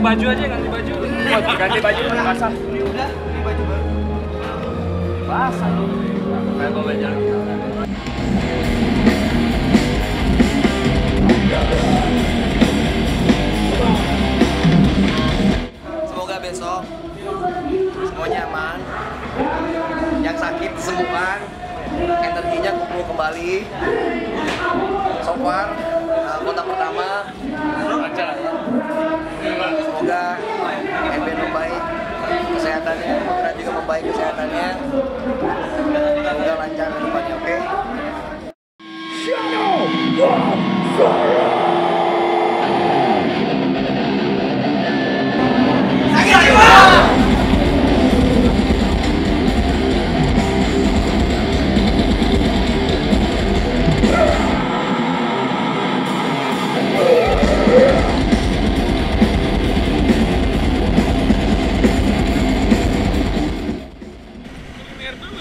Ganti baju aja, ganti baju. ganti baju basah. Ini udah, ini baju baru. Basah dong. Kayak bawa jalan. Semoga besok semuanya aman. Yang sakit disembuhkan, energinya kumpul kembali. So far, uh, kota pertama lancar. Semoga MB membaik kesehatannya, Putra juga membaik kesehatannya.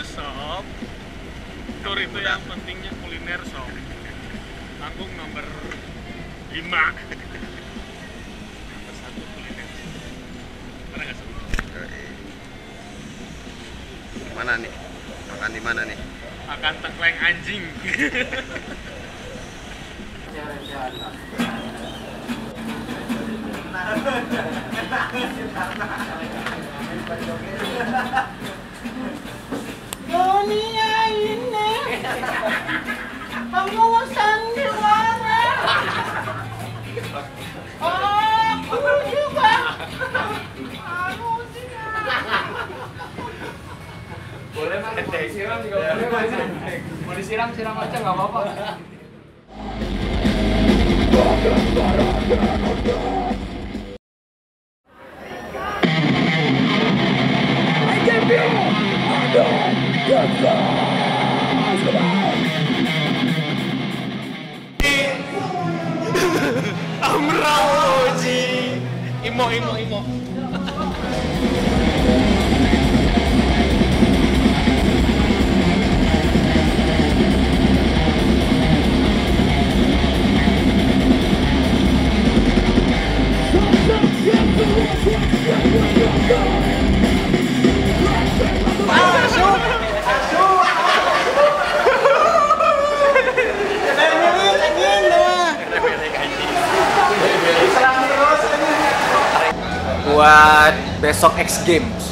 Sob. Tur itu yang pentingnya kuliner sob. Tanggung nomor 5 Nomor satu kuliner. Mana nggak sob? Mana nih? Makan di mana nih? Akan tengkleng anjing. Dunia ini kamu sandiwara Aku juga. Boleh mas, disiram juga. Boleh mas. Mau disiram siram aja nggak apa-apa. Himno, himno. buat besok X Games.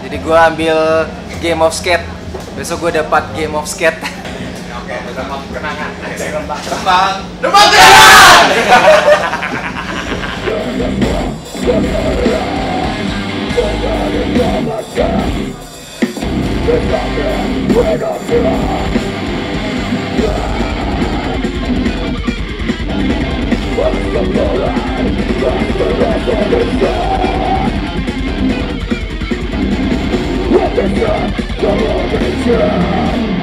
Jadi gue ambil game of skate. Besok gue dapat game of skate. Oke, Demang kenangan. Demang kenangan. Demang. Represent the!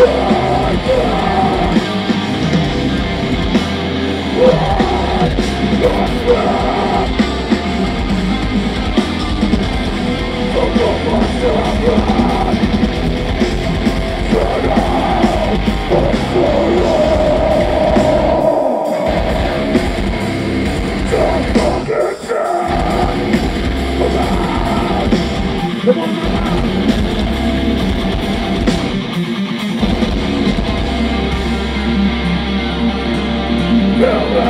Yeah! Build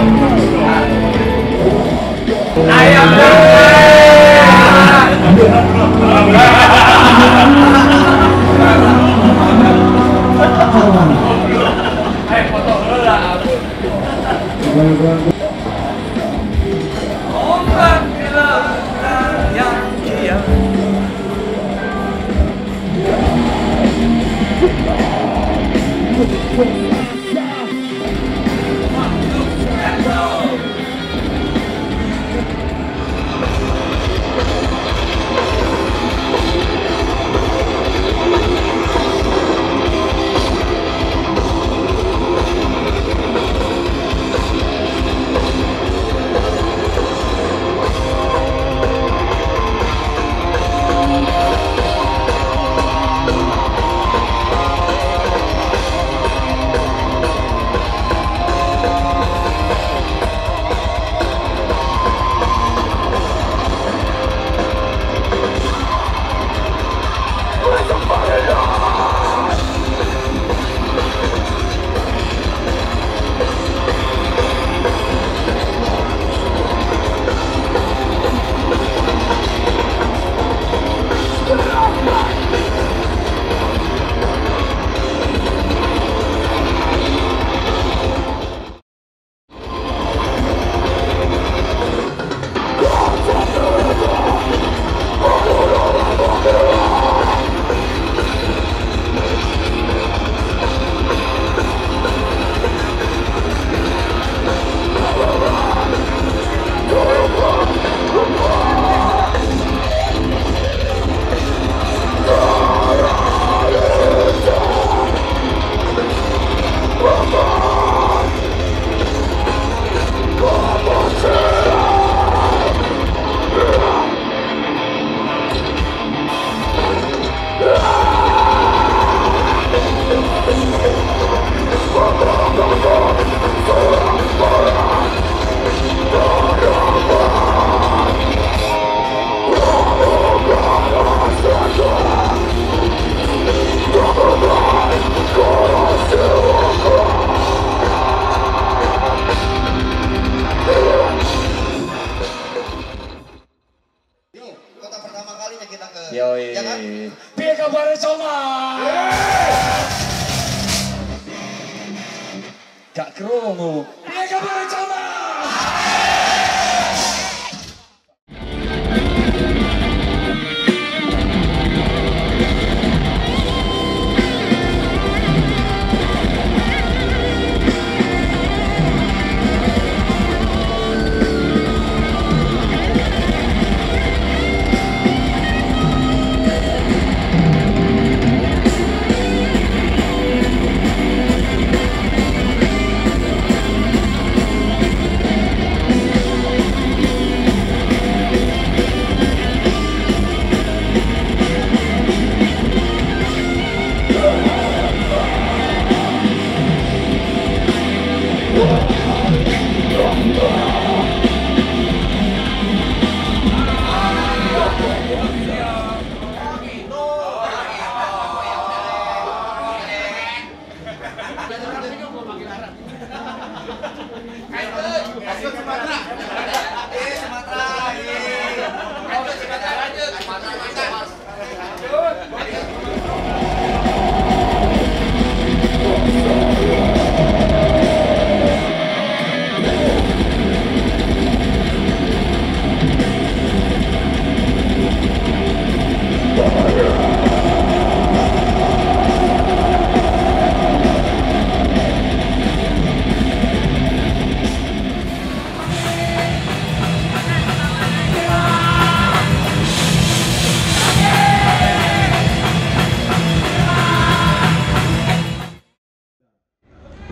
Hallelujah.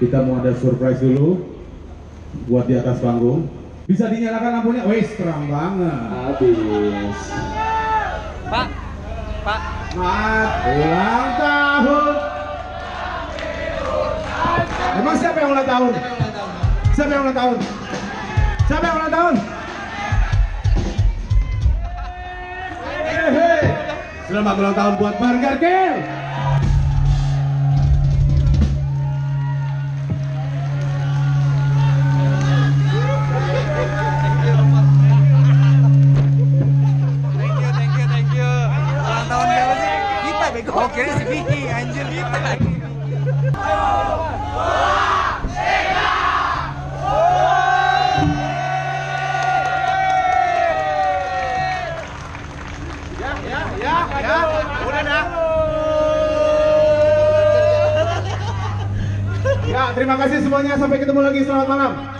Kita mau ada surprise dulu buat di atas panggung Bisa dinyalakan lampunya? Wes, terang banget. Habis. Pak, Pak. Mat, ulang tahun. Emang siapa yang ulang tahun? Siapa yang ulang tahun? Siapa yang ulang tahun? Selamat ulang tahun buat Burger Kill. Semuanya. Sampai ketemu lagi. Selamat malam.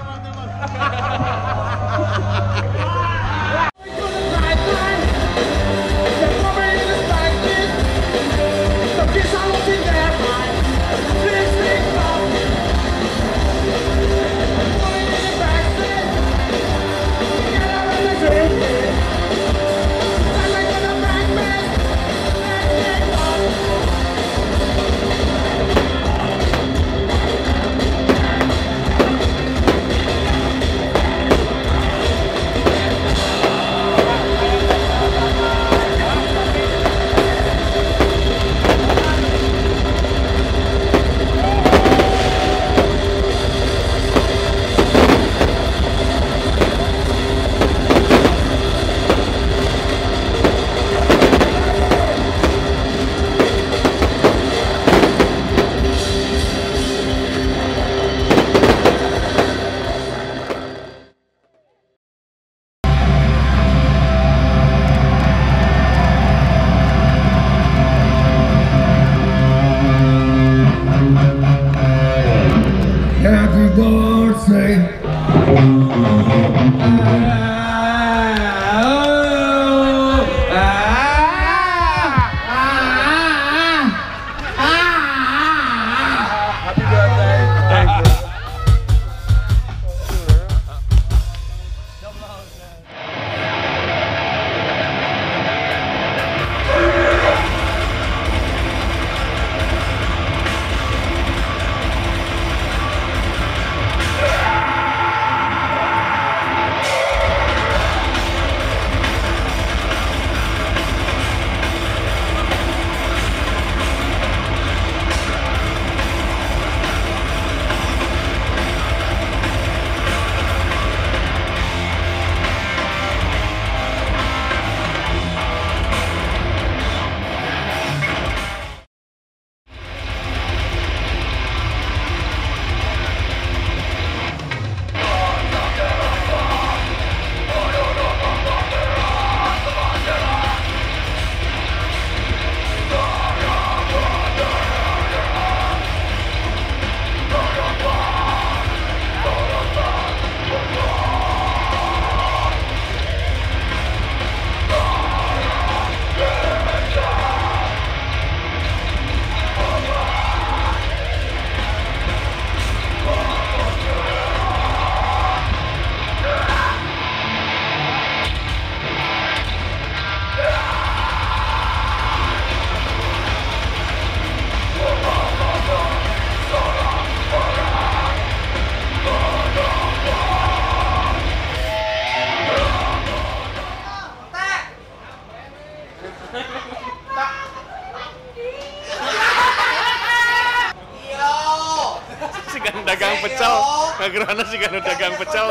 Dagang pecel. Kagerana sigan dagang pecel.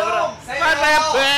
Mana be?